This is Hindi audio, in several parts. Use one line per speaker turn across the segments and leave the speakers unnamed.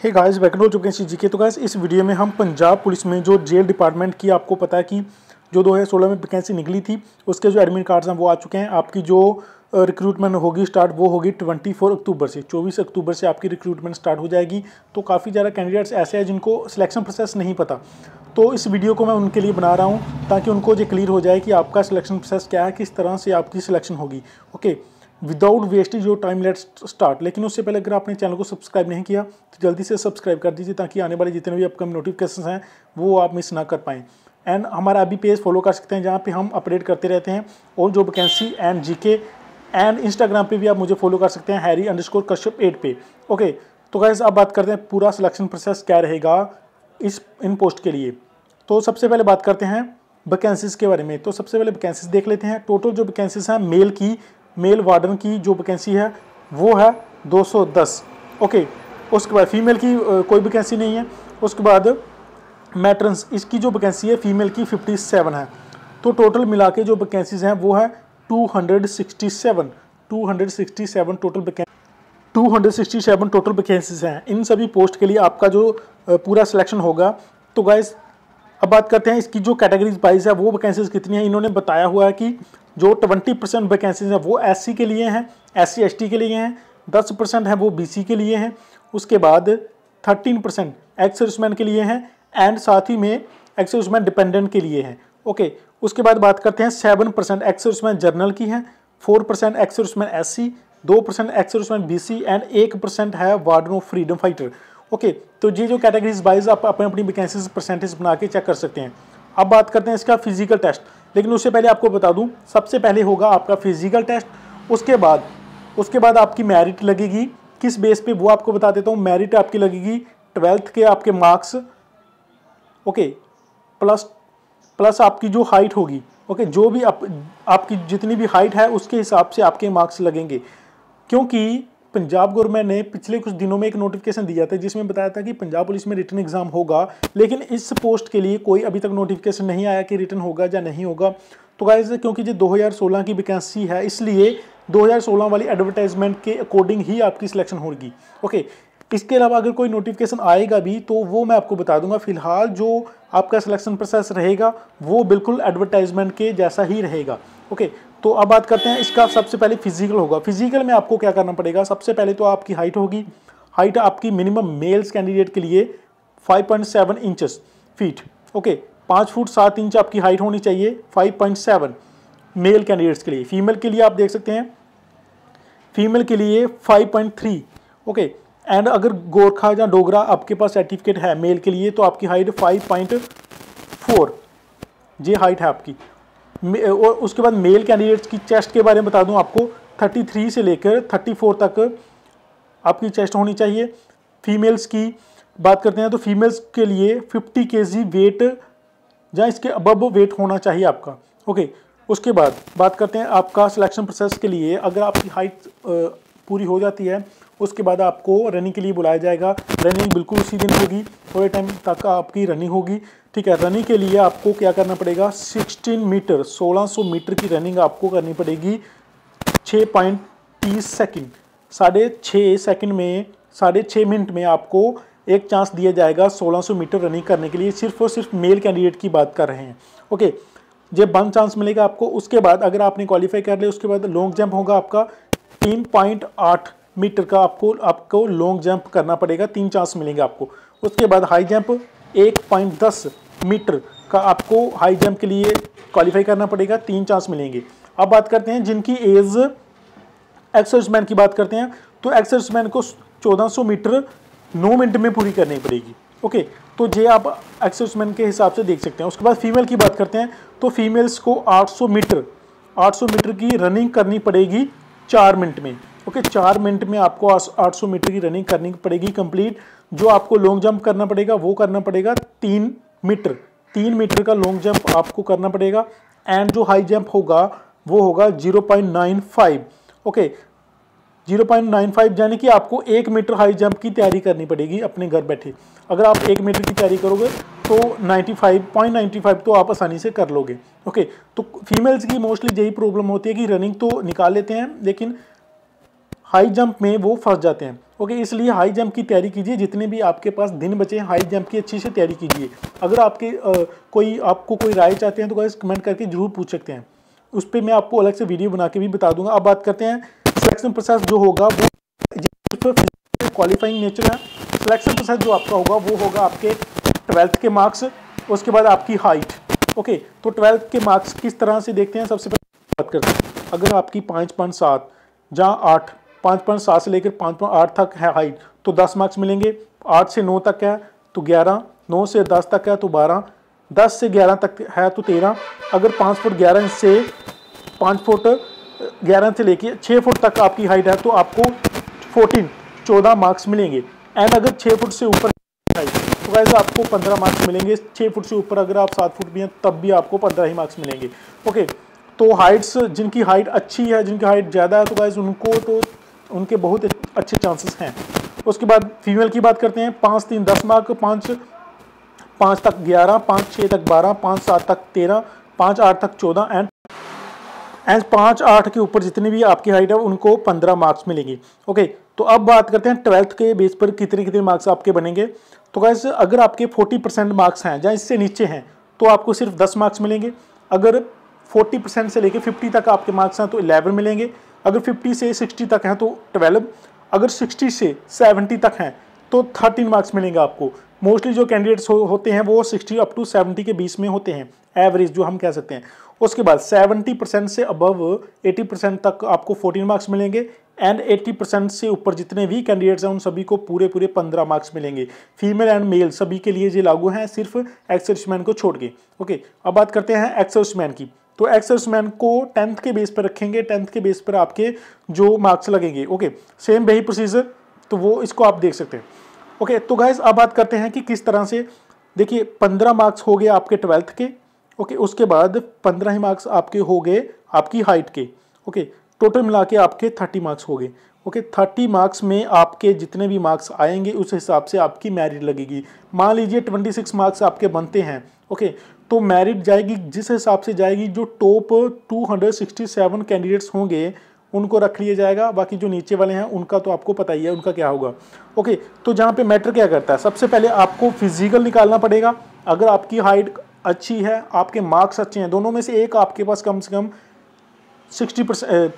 हे गाइस वेलकम टू चुके जी तो गाइस इस वीडियो में हम पंजाब पुलिस में जो जेल डिपार्टमेंट की आपको पता है कि जो 2016 में वैकेंसी निकली थी, उसके जो एडमिट कार्ड्स हैं वो आ चुके हैं। आपकी जो रिक्रूटमेंट होगी स्टार्ट वो होगी 24 अक्टूबर से। 24 अक्टूबर से आपकी रिक्रूटमेंट स्टार्ट हो जाएगी। तो काफ़ी ज़्यादा कैंडिडेट्स ऐसे हैं जिनको सिलेक्शन प्रोसेस नहीं पता। तो इस वीडियो को मैं उनके लिए बना रहा हूँ ताकि उनको ये क्लियर हो जाए कि आपका सिलेक्शन प्रोसेस क्या है, किस तरह से आपकी सिलेक्शन होगी। Okay without wastage your time let start लेकिन उससे पहले अगर आपने चैनल को सब्सक्राइब नहीं किया तो जल्दी से सब्सक्राइब कर दीजिए ताकि आने वाले जितने भी अपकमिंग नोटिफिकेशन हैं, वो आप मिस ना कर पाएँ। एंड हमारा अभी पेज फॉलो कर सकते हैं, जहाँ पे हम अपडेट करते रहते हैं और जो vacancy and GK and Instagram पे भी आप मुझे फॉलो कर सकते हैं हैरी अंडरस्कोर कश्यप एट पे। ओके तो गैस अब बात करते हैं, पूरा सिलेक्शन प्रोसेस क्या रहेगा इस, इन पोस्ट के लिए। तो सबसे पहले बात करते हैं वैकेंसीज के बारे में। तो सबसे पहले वैकेंसीज देख लेते हैं। टोटल जो वैकेंसीज हैं मेल की मेल वार्डन की जो वैकेंसी है, वो है 210 ओके उसके बाद फीमेल की कोई वैकेंसी नहीं है। उसके बाद मैट्रंस इसकी जो वैकेंसी है फीमेल की 57 है। तो टोटल मिला के जो वैकेंसीज हैं, वो है 267 267 टोटल वैकेंसी 267 टोटल वैकेंसीज हैं। इन सभी पोस्ट के लिए आपका जो पूरा सिलेक्शन होगा। तो गाइज़ अब बात करते हैं इसकी जो कैटेगरीज वाइज है, वो वैकेंसीज कितनी है? इन्होंने बताया हुआ है कि जो 20 परसेंट वैकेंसीज हैं, वो एस के लिए हैं एस सी के लिए हैं 10 परसेंट है वो बीसी के लिए हैं, उसके बाद 13 परसेंट एक्स सर्विसमैन के लिए हैं एंड साथ ही में एक्स सर्विसमैन डिपेंडेंट के लिए हैं। ओके उसके बाद बात करते हैं seven percent ex serviceman general की हैं four percent ex serviceman S C दो percent ex serviceman B C and एक परसेंट है warden of freedom fighter okay तो ये जो कैटेगरीज वाइज आप अपनी अपनी वैकेंसीज परसेंटेज बना के चेक कर सकते हैं। अब बात करते हैं इसका फ़िज़िकल टेस्ट लेकिन उससे पहले आपको बता दूँ सबसे पहले होगा आपका फ़िज़िकल टेस्ट उसके बाद उसके बाद आपकी मेरिट लगेगी। किस बेस पे वो आपको बता देता हूँ मेरिट आपकी लगेगी ट्वेल्थ के आपके मार्क्स ओके प्लस प्लस आपकी जो हाइट होगी ओके जो भी आप, आपकी जितनी भी हाइट है उसके हिसाब से आपके मार्क्स लगेंगे। क्योंकि पंजाब गवर्नमेंट ने पिछले कुछ दिनों में एक नोटिफिकेशन दिया था, जिसमें बताया था कि पंजाब पुलिस में रिटर्न एग्ज़ाम होगा, लेकिन इस पोस्ट के लिए कोई अभी तक नोटिफिकेशन नहीं आया कि रिटर्न होगा या नहीं होगा। तो गाइज़ क्योंकि ये 2016 की वैकेंसी है, इसलिए 2016 वाली एडवर्टाइजमेंट के अकॉर्डिंग ही आपकी सिलेक्शन होगी। ओके इसके अलावा अगर कोई नोटिफिकेशन आएगा भी तो वो मैं आपको बता दूँगा। फ़िलहाल जो आपका सिलेक्शन प्रोसेस रहेगा, वो बिल्कुल एडवर्टाइजमेंट के जैसा ही रहेगा। ओके तो अब बात करते हैं, इसका सबसे पहले फ़िज़िकल होगा। फ़िज़िकल में आपको क्या करना पड़ेगा? सबसे पहले तो आपकी हाइट होगी। हाइट आपकी मिनिमम मेल्स कैंडिडेट के लिए 5.7 इंचेस फीट ओके पाँच फुट सात इंच आपकी हाइट होनी चाहिए 5.7 मेल कैंडिडेट्स के लिए। फीमेल के लिए आप देख सकते हैं। फीमेल के लिए 5.3 ओके एंड अगर गोरखा या डोगरा आपके पास सर्टिफिकेट है मेल के लिए तो आपकी हाइट 5.4 ये हाइट है आपकी। और उसके बाद मेल कैंडिडेट्स की चेस्ट के बारे में बता दूँ आपको 33 से लेकर 34 तक आपकी चेस्ट होनी चाहिए। फीमेल्स की बात करते हैं तो फीमेल्स के लिए 50 के वेट या इसके अबब वेट होना चाहिए आपका। ओके उसके बाद बात करते हैं आपका सिलेक्शन प्रोसेस के लिए। अगर आपकी हाइट पूरी हो जाती है। उसके बाद आपको रनिंग के लिए बुलाया जाएगा। रनिंग बिल्कुल उसी दिन होगी। थोड़े टाइम तक आपकी रनिंग होगी। ठीक है रनिंग के लिए आपको क्या करना पड़ेगा? 16 मीटर 1600 मीटर की रनिंग आपको करनी पड़ेगी। छः पॉइंट तीस सेकेंड साढ़े छः सेकेंड में, साढ़े छः मिनट में आपको एक चांस दिया जाएगा 1600 मीटर रनिंग करने के लिए। सिर्फ़ और सिर्फ़ मेल कैंडिडेट की बात कर रहे हैं। ओके जब वन चांस मिलेगा आपको, उसके बाद अगर आपने क्वालिफाई कर लिया, उसके बाद लॉन्ग जंप होगा आपका। तीन पॉइंट आठ मीटर का आपको आपको लॉन्ग जंप करना पड़ेगा, तीन चांस मिलेंगे आपको। उसके बाद हाई जंप एक पॉइंट दस मीटर का आपको हाई जंप के लिए क्वालिफाई करना पड़ेगा, तीन चांस मिलेंगे। अब बात करते हैं जिनकी एज एक्सर्समैन की बात करते हैं तो एक्सर्समैन को 1400 मीटर 9 मिनट में पूरी करनी पड़ेगी ओके तो ये आप एक्सर्समैन के हिसाब से देख सकते हैं। उसके बाद फीमेल की बात करते हैं तो फीमेल्स को 800 मीटर 800 मीटर की रनिंग करनी पड़ेगी चार मिनट में। ओके, चार मिनट में आपको 800 मीटर की रनिंग करनी पड़ेगी कंप्लीट। जो आपको लॉन्ग जंप करना पड़ेगा, वो करना पड़ेगा तीन मीटर। तीन मीटर का लॉन्ग जंप आपको करना पड़ेगा। एंड जो हाई जंप होगा, वो होगा 0.95 ओके 0.95 यानी कि आपको एक मीटर हाई जंप की तैयारी करनी पड़ेगी अपने घर बैठे। अगर आप एक मीटर की तैयारी करोगे तो 95.95 तो आप आसानी से कर लोगे ओके तो फीमेल्स की मोस्टली यही प्रॉब्लम होती है कि रनिंग तो निकाल लेते हैं लेकिन हाई जंप में वो फंस जाते हैं ओके इसलिए हाई जंप की तैयारी कीजिए जितने भी आपके पास दिन बचे हैं हाई जंप की अच्छी से तैयारी कीजिए। अगर आपके आ, कोई आपको कोई राय चाहते हैं तो गाइस कमेंट करके ज़रूर पूछ सकते हैं। उस पर मैं आपको अलग से वीडियो बना के भी बता दूँगा। अब बात करते हैं सिलेक्शन प्रोसेस जो होगा वो क्वालिफाइंग नेचर है सिलेक्शन प्रोसेस जो आपका होगा वो होगा आपके ट्वेल्थ के मार्क्स, उसके बाद आपकी हाइट। ओके तो ट्वेल्थ के मार्क्स किस तरह से देखते हैं? सबसे पहले बात करते हैं। अगर आपकी पाँच पॉइंट सात जहाँ आठ, पाँच पॉइंट सात से लेकर पाँच पॉइंट आठ तक है हाइट तो दस मार्क्स मिलेंगे। आठ से नौ तक है तो ग्यारह, नौ से दस तक है तो बारह, दस से ग्यारह तक है तो तेरह। अगर पाँच फुट ग्यारह से पाँच फुट ग्यारह से लेके छः फुट तक आपकी हाइट है तो आपको फोर्टीन, चौदह मार्क्स मिलेंगे। एंड अगर छः फुट से ऊपर वैसे आपको पंद्रह मार्क्स मिलेंगे। छः फुट से ऊपर अगर आप सात फुट भी हैं, तब भी आपको पंद्रह ही मार्क्स मिलेंगे। ओके तो हाइट्स जिनकी हाइट अच्छी है, जिनकी हाइट ज़्यादा है तो वैसे उनको तो उनके बहुत अच्छे चांसेस हैं। उसके बाद फीमेल की बात करते हैं। पाँच तीन दस मार्क पाँच पाँच तक ग्यारह, पाँच छः तक बारह, पाँच सात तक तेरह, पाँच आठ तक चौदह एंड एंड पाँच आठ के ऊपर जितनी भी आपकी हाइट है उनको पंद्रह मार्क्स मिलेंगे। ओके तो अब बात करते हैं ट्वेल्थ के बेस पर कितने कितने मार्क्स आपके बनेंगे। तो कैसे अगर आपके फोर्टी परसेंट मार्क्स हैं या इससे नीचे हैं तो आपको सिर्फ़ दस मार्क्स मिलेंगे। अगर फोर्टी परसेंट से लेकर फिफ्टी तक आपके मार्क्स हैं तो इलेवन मिलेंगे। अगर फिफ्टी से सिक्सटी तक हैं तो ट्वेल्व अगर सिक्सटी से सेवेंटी तक हैं तो थर्टीन मार्क्स मिलेंगे आपको। मोस्टली जो कैंडिडेट्स हो, होते हैं वो सिक्सटी अप टू सेवेंटी के बीच में होते हैं। एवरेज जो हम कह सकते हैं। उसके बाद 70 परसेंट से अबव 80 परसेंट तक आपको 14 मार्क्स मिलेंगे एंड 80 परसेंट से ऊपर जितने भी कैंडिडेट्स हैं, उन सभी को पूरे पूरे 15 मार्क्स मिलेंगे। फीमेल एंड मेल सभी के लिए ये लागू हैं, सिर्फ़ एक्सर्समैन को छोड़ के। ओके अब बात करते हैं एक्सर्समैन की। तो एक्सर्समैन को टेंथ के बेस पर रखेंगे टेंथ के बेस पर आपके जो मार्क्स लगेंगे। ओके सेम वही प्रोसीजर तो वो इसको आप देख सकते हैं। ओके तो गाइज़ अब बात करते हैं कि किस तरह से, देखिए, पंद्रह मार्क्स हो गए आपके ट्वेल्थ के। ओके, उसके बाद पंद्रह ही मार्क्स आपके हो गए आपकी हाइट के, ओके टोटल मिला के आपके थर्टी मार्क्स हो गए, ओके थर्टी मार्क्स में आपके जितने भी मार्क्स आएँगे उस हिसाब से आपकी मैरिट लगेगी। मान लीजिए ट्वेंटी सिक्स मार्क्स आपके बनते हैं, ओके तो मैरिट जाएगी जिस हिसाब से जाएगी, जो top two hundred sixty seven candidates होंगे, उनको रख लिया जाएगा, बाकी जो नीचे वाले हैं, उनका तो आपको पता ही है, उनका क्या होगा, ओके तो जहाँ पे मैटर क्या करता है, सबसे पहले आपको फ़िज़िकल निकालना पड़ेगा, अगर आपकी हाइट अच्छी है, आपके मार्क्स अच्छे हैं, दोनों में से एक आपके पास कम से कम सिक्सटी परसेंट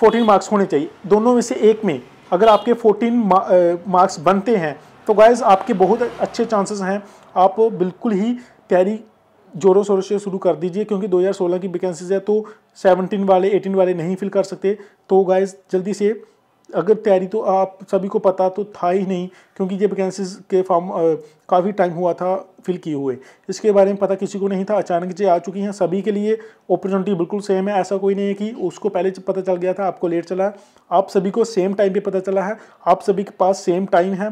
फोर्टीन मार्क्स होने चाहिए। दोनों में से एक में अगर आपके फोर्टीन मार्क्स बनते हैं तो गाइज़ आपके बहुत अच्छे चांसेस हैं। आप बिल्कुल ही तैयारी जोरों शोरों से शुरू कर दीजिए, क्योंकि 2016 की वैकेंसीज है तो 17 वाले 18 वाले नहीं फिल कर सकते। तो गाइज़ जल्दी से अगर तैयारी तो आप सभी को पता तो था ही नहीं, क्योंकि ये वैकेंसीज के फॉर्म काफ़ी टाइम हुआ था फिल किए हुए। इसके बारे में पता किसी को नहीं था, अचानक से आ चुकी हैं सभी के लिए अपॉर्चुनिटी बिल्कुल सेम है। ऐसा कोई नहीं है कि उसको पहले पता चल गया था, आपको लेट चला है। आप सभी को सेम टाइम पर पता चला है, आप सभी के पास सेम टाइम है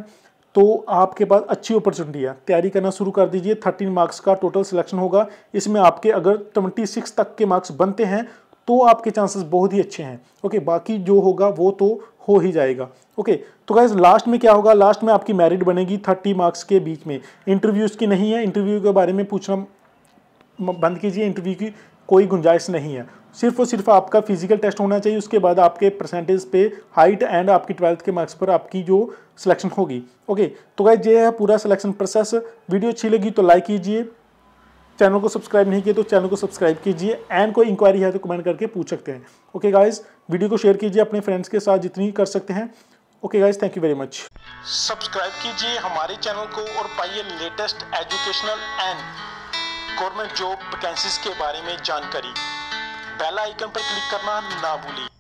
तो आपके पास अच्छी अपॉर्चुनिटी है। तैयारी करना शुरू कर दीजिए थर्टीन मार्क्स का टोटल सिलेक्शन होगा। इसमें आपके अगर ट्वेंटी सिक्स तक के मार्क्स बनते हैं तो आपके चांसेस बहुत ही अच्छे हैं। ओके बाकी जो होगा वो तो हो ही जाएगा। ओके तो गाइज़ लास्ट में क्या होगा? लास्ट में आपकी मेरिट बनेगी थर्टी मार्क्स के बीच में। इंटरव्यूज़ की नहीं है। इंटरव्यू के बारे में पूछना बंद कीजिए। इंटरव्यू की कोई गुंजाइश नहीं है। सिर्फ़ और सिर्फ़ आपका फ़िज़िकल टेस्ट होना चाहिए। उसके बाद आपके परसेंटेज पे हाइट एंड आपकी ट्वेल्थ के मार्क्स पर आपकी जो सिलेक्शन होगी। ओके तो गाइज़ ये है पूरा सिलेक्शन प्रोसेस वीडियो अच्छी लगी तो लाइक कीजिए। चैनल को सब्सक्राइब नहीं किया तो चैनल को सब्सक्राइब कीजिए एंड कोई इंक्वायरी है तो कमेंट करके पूछ सकते हैं। ओके गाइज़ वीडियो को शेयर कीजिए अपने फ्रेंड्स के साथ जितनी कर सकते हैं। Okay guys thank you very much
subscribe कीजिए हमारे चैनल को और पाइए latest educational and government job vacancies के बारे में जानकारी। बेल आइकन पर क्लिक करना ना भूलिए।